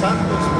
santos.